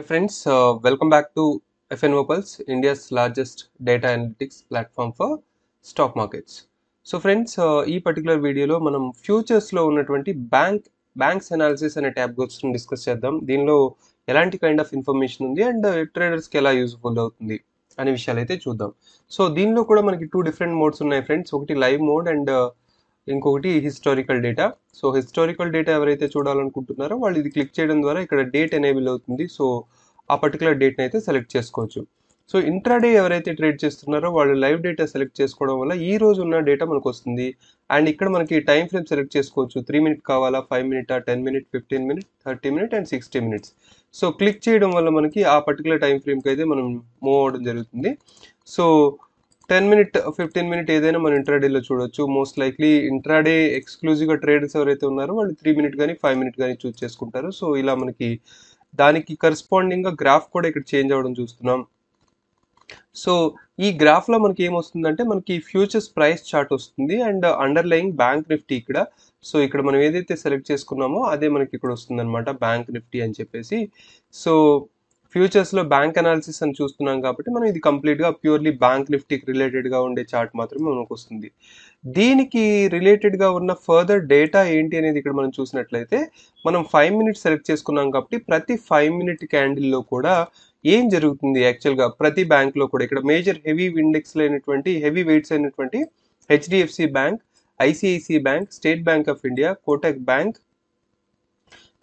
Hello friends, uh, welcome back to Opals India's India's largest data analytics platform for stock markets. So friends uh, ఈ particular వీడియోలో మనం ఫ్యూచర్స్లో ఉన్నటువంటి bank banks analysis అనే tab గురించి discuss చేద్దాం. దీనిలో ఎలాంటి కైండ్ ఆఫ్ ఇన్ఫర్మేషన్ ఉంది అండ్ ట్రేడర్స్కి uh, ఎలా యూజ్ఫుల్ అవుతుంది అనే విషయాలు అయితే చూద్దాం. సో దీనిలో కూడా మనకి టూ డిఫరెంట్ మోడ్స్ ఉన్నాయి ఫ్రెండ్స్ ఒకటి లైవ్ మోడ్ అండ్ ఇంకొకటి historical data so historical data ఎవరైతే చూడాలనుకుంటున్నారో వాళ్ళు ఇది క్లిక్ చేయడం ద్వారా ఇక్కడ డేట్ ఎనేబుల్ అవుతుంది. సో ఆ పర్టికులర్ డేట్ని అయితే సెలెక్ట్ చేసుకోవచ్చు. సో ఇంట్రాడే ఎవరైతే ట్రేడ్ చేస్తున్నారో వాళ్ళు లైవ్ డేటా సెలెక్ట్ చేసుకోవడం వల్ల ఈ రోజు ఉన్న డేటా మనకు వస్తుంది. అండ్ ఇక్కడ మనకి టైం ఫ్రేమ్ సెలెక్ట్ చేసుకోవచ్చు. త్రీ మినిట్ కావాలా five minute ten minute fifteen minute thirty minute and sixty minutes so click చేయడం వల్ల మనకి ఆ పర్టికులర్ టైం ఫ్రేమ్కి అయితే మనం మూవ్ అవ్వడం జరుగుతుంది. So ten minute fifteen minute ఏదైనా మనం ఇంట్రాడేలో చూడొచ్చు. మోస్ట్ లైక్లీ ఇంట్రాడే ఎక్స్క్లూజివ్గా ట్రేడర్స్ ఎవరైతే ఉన్నారో వాళ్ళు త్రీ మినిట్ కానీ ఫైవ్ మినిట్ కానీ చూస్ చేసుకుంటారు. సో ఇలా మనకి దానికి కరస్పాండింగ్గా గ్రాఫ్ కూడా ఇక్కడ చేంజ్ అవ్వడం చూస్తున్నాం. సో ఈ గ్రాఫ్లో మనకి ఏమొస్తుందంటే మనకి ఫ్యూచర్స్ ప్రైస్ చార్ట్ వస్తుంది అండ్ అండర్లయింగ్ బ్యాంక్ నిఫ్టీ ఇక్కడ. సో ఇక్కడ మనం ఏదైతే సెలెక్ట్ చేసుకున్నామో అదే మనకి ఇక్కడ వస్తుందన్నమాట బ్యాంక్ నిఫ్టీ అని చెప్పేసి. సో ఫ్యూచర్స్లో బ్యాంక్ అనాలిసిస్ అని చూస్తున్నాం కాబట్టి మనం ఇది కంప్లీట్గా ప్యూర్లీ బ్యాంక్ నిఫ్టీకి రిలేటెడ్గా ఉండే చార్ట్ మాత్రమే మనకు వస్తుంది. దీనికి రిలేటెడ్గా ఉన్న ఫర్దర్ డేటా ఏంటి అనేది ఇక్కడ మనం చూసినట్లయితే మనం ఫైవ్ మినిట్స్ సెలెక్ట్ చేసుకున్నాం కాబట్టి ప్రతి ఫైవ్ మినిట్ క్యాండిల్లో కూడా ఏం జరుగుతుంది యాక్చువల్గా ప్రతి బ్యాంక్లో కూడా ఇక్కడ మేజర్ హెవీ ఇండెక్స్ అయినటువంటి హెవీ వెయిట్స్ అయినటువంటి HDFC bank ICICI bank State Bank of India Kotak bank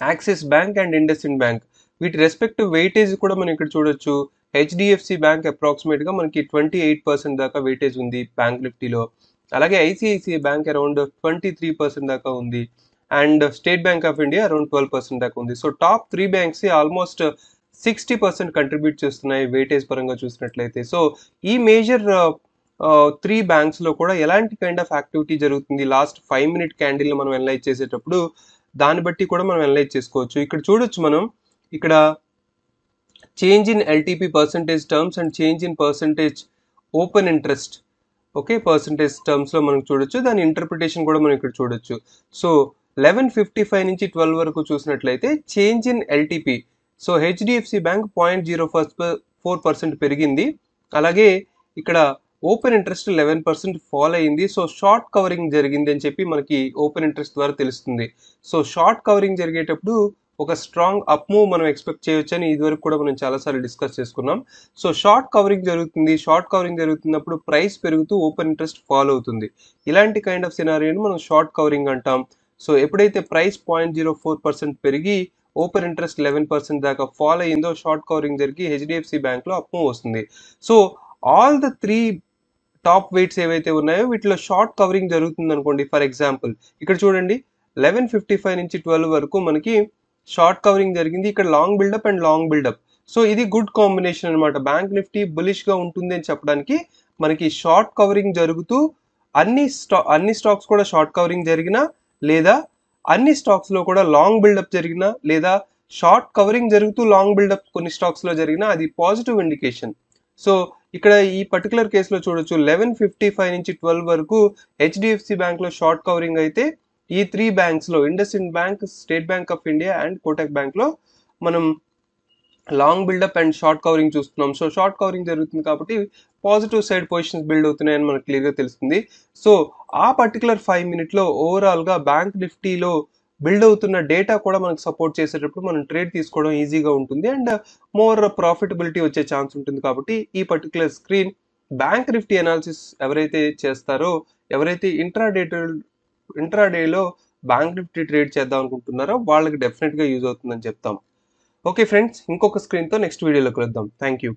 Axis bank and IndusInd bank వీటి రెస్పెక్టివ్ వెయిటేజ్ కూడా మనం ఇక్కడ చూడొచ్చు. హెచ్డిఎఫ్సి బ్యాంక్ అప్రాక్సిమేట్గా మనకి ట్వంటీ ఎయిట్ పర్సెంట్ దాకా వెయిటేజ్ ఉంది బ్యాంక్ నిఫ్టీలో అలాగే ICICI bank around twenty three percent దాకా ఉంది. And State Bank of India around twelve percent దాకా ఉంది. So top three banks almost sixty percent contribute చేస్తున్నాయి వెయిటేజ్ పరంగా చూసినట్లయితే. సో ఈ మేజర్ త్రీ బ్యాంక్స్లో కూడా ఎలాంటి కైండ్ ఆఫ్ యాక్టివిటీ జరుగుతుంది? లాస్ట్ ఫైవ్ మినిట్ క్యాండిల్ మనం ఎనలైజ్ చేసేటప్పుడు దాన్ని బట్టి కూడా మనం ఎనలైజ్ చేసుకోవచ్చు. ఇక్కడ చూడొచ్చు మనం ఇక్కడ change in LTP percentage terms and change in percentage open interest okay percentage టర్మ్స్లో మనం చూడొచ్చు. దాని ఇంటర్ప్రిటేషన్ కూడా మనం ఇక్కడ చూడొచ్చు. సో లెవెన్ ఫిఫ్టీ ఫైవ్ నుంచి ట్వెల్వ్ వరకు చూసినట్లయితే change in LTP so HDFC bank point zero first four percent పెరిగింది. అలాగే ఇక్కడ open interest eleven percent fall అయింది. సో షార్ట్ కవరింగ్ జరిగింది అని చెప్పి మనకి ఓపెన్ ఇంట్రెస్ట్ ద్వారా తెలుస్తుంది. సో షార్ట్ కవరింగ్ జరిగేటప్పుడు ఒక స్ట్రాంగ్ అప్ మూవ్ మనం ఎక్స్పెక్ట్ చేయొచ్చు అని ఇదివరకు కూడా మనం చాలాసార్లు డిస్కస్ చేసుకున్నాం. సో షార్ట్ కవరింగ్ జరుగుతుంది. షార్ట్ కవరింగ్ జరుగుతున్నప్పుడు ప్రైస్ పెరుగుతూ ఓపెన్ ఇంట్రెస్ట్ ఫాల్ అవుతుంది. ఇలాంటి కైండ్ ఆఫ్ సినారియోని మనం షార్ట్ కవరింగ్ అంటాం. సో ఎప్పుడైతే price point zero four percent పెరిగి ఓపెన్ ఇంట్రెస్ట్ లెవెన్ పర్సెంట్ దాకా ఫాల్ అయ్యిందో షార్ట్ కవరింగ్ జరిగి హెచ్డిఎఫ్సి బ్యాంక్లో అప్ మూవ్ వస్తుంది. So all the three top weights ఏవైతే ఉన్నాయో వీటిలో షార్ట్ కవరింగ్ జరుగుతుంది అనుకోండి ఫర్ ఎగ్జాంపుల్ ఇక్కడ చూడండి లెవెన్ ఫిఫ్టీ ఫైవ్ నుంచి ట్వెల్వ్ వరకు మనకి షార్ట్ కవరింగ్ జరిగింది. ఇక్కడ long buildup and long buildup. So ఇది గుడ్ కాంబినేషన్ అనమాట బ్యాంక్ నిఫ్టీ బులిష్గా ఉంటుంది అని చెప్పడానికి మనకి షార్ట్ కవరింగ్ జరుగుతూ అన్ని స్టా అన్ని స్టాక్స్ కూడా షార్ట్ కవరింగ్ జరిగినా లేదా అన్ని స్టాక్స్లో కూడా లాంగ్ బిల్డప్ జరిగినా లేదా షార్ట్ కవరింగ్ జరుగుతూ లాంగ్ బిల్డప్ కొన్ని స్టాక్స్లో జరిగినా అది పాజిటివ్ ఇండికేషన్. సో ఇక్కడ ఈ పర్టికులర్ కేసులో చూడొచ్చు. లెవెన్ ఫిఫ్టీ ఫైవ్ నుంచి ట్వెల్వ్ వరకు హెచ్డిఎఫ్సి బ్యాంక్లో షార్ట్ కవరింగ్ అయితే ఈ three బ్యాంక్స్లో IndusInd bank State Bank of India and Kotak బ్యాంక్లో మనం long buildup and short covering చూస్తున్నాం. సో షార్ట్ కవరింగ్ జరుగుతుంది కాబట్టి పాజిటివ్ సైడ్ పొజిషన్స్ బిల్డ్ అవుతున్నాయని మనకు క్లియర్గా తెలుస్తుంది. సో ఆ పర్టికులర్ ఫైవ్ మినిట్లో ఓవరాల్గా బ్యాంక్ నిఫ్టీలో బిల్డ్ అవుతున్న డేటా కూడా మనకు సపోర్ట్ చేసేటప్పుడు మనం ట్రేడ్ తీసుకోవడం ఈజీగా ఉంటుంది అండ్ మోర్ ప్రాఫిటబిలిటీ వచ్చే ఛాన్స్ ఉంటుంది కాబట్టి ఈ particular screen bank Nifty analysis ఎవరైతే చేస్తారో ఎవరైతే ఇంట్రా ఇంట్రాడేట్ ఇంట్రాడేలో బ్యాంక్ నిఫ్టీ ట్రేడ్ చేద్దాం అనుకుంటున్నారో వాళ్ళకి డెఫినెట్గా యూజ్ అవుతుందని చెప్తాం. ఓకే ఫ్రెండ్స్ ఇంకొక స్క్రీన్తో నెక్స్ట్ వీడియోలో కలుద్దాం. Thank you